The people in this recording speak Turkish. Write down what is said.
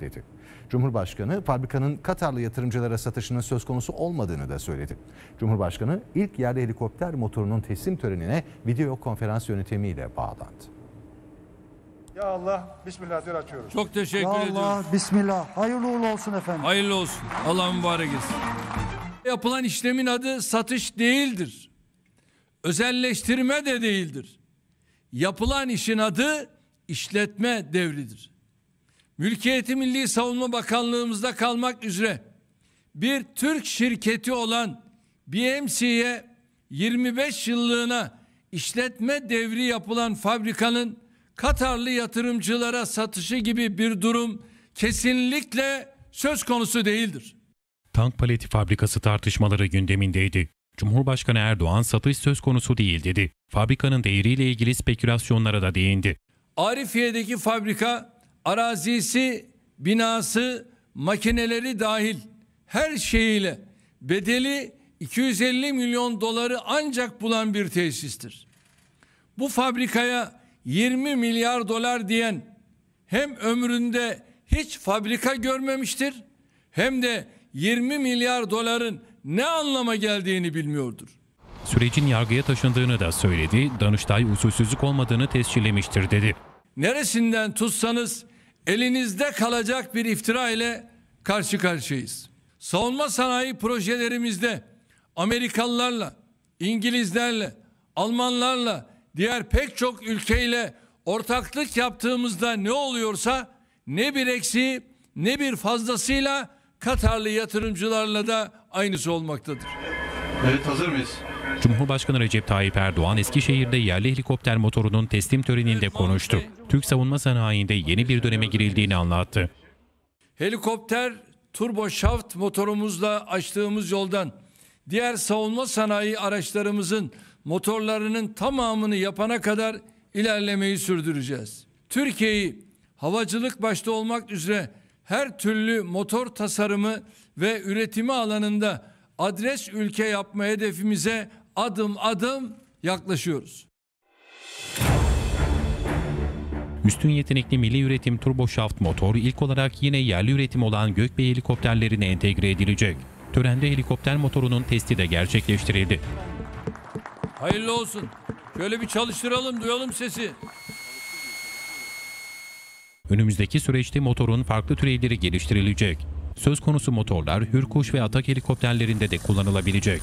dedi. Cumhurbaşkanı fabrikanın Katarlı yatırımcılara satışının söz konusu olmadığını da söyledi. Cumhurbaşkanı ilk yerli helikopter motorunun teslim törenine video konferans yönetimiyle bağlandı. Ya Allah, Bismillah diyor açıyoruz. Çok teşekkür Ya ediyorum. Allah, Bismillah. Hayırlı uğurlu olsun efendim. Hayırlı olsun. Allah mübarek etsin. Yapılan işlemin adı satış değildir. Özelleştirme de değildir. Yapılan işin adı işletme devridir. Mülkiyeti Milli Savunma Bakanlığımızda kalmak üzere bir Türk şirketi olan BMC'ye 25 yıllığına işletme devri yapılan fabrikanın Katarlı yatırımcılara satışı gibi bir durum kesinlikle söz konusu değildir. Tank paleti fabrikası tartışmaları gündemindeydi. Cumhurbaşkanı Erdoğan satış söz konusu değil dedi. Fabrikanın değeriyle ilgili spekülasyonlara da değindi. Arifiye'deki fabrika arazisi, binası, makineleri dahil her şeyiyle bedeli 250 milyon doları ancak bulan bir tesistir. Bu fabrikaya 20 milyar dolar diyen hem ömründe hiç fabrika görmemiştir hem de 20 milyar doların ne anlama geldiğini bilmiyordur. Sürecin yargıya taşındığını da söyledi. Danıştay usulsüzlük olmadığını tescillemiştir dedi. neresinden tutsanız elinizde kalacak bir iftira ile karşı karşıyayız. Savunma sanayi projelerimizde Amerikalılarla, İngilizlerle, Almanlarla, diğer pek çok ülkeyle ortaklık yaptığımızda ne oluyorsa ne bir eksiği ne bir fazlasıyla Katarlı yatırımcılarla da aynısı olmaktadır. Evet hazır mıyız? Cumhurbaşkanı Recep Tayyip Erdoğan Eskişehir'de yerli helikopter motorunun teslim töreninde konuştu. Türk savunma sanayinde yeni bir döneme girildiğini anlattı. Helikopter turbo şaft motorumuzla açtığımız yoldan diğer savunma sanayi araçlarımızın motorlarının tamamını yapana kadar ilerlemeyi sürdüreceğiz. Türkiye'yi havacılık başta olmak üzere her türlü motor tasarımı ve üretimi alanında adres ülke yapma hedefimize adım adım yaklaşıyoruz. Üstün yetenekli milli üretim turboşaft motor ilk olarak yine yerli üretim olan Gökbey helikopterlerine entegre edilecek. Törende helikopter motorunun testi de gerçekleştirildi. Hayırlı olsun. Şöyle bir çalıştıralım, duyalım sesi. Önümüzdeki süreçte motorun farklı türevleri geliştirilecek. Söz konusu motorlar Hürkuş ve Atak helikopterlerinde de kullanılabilecek.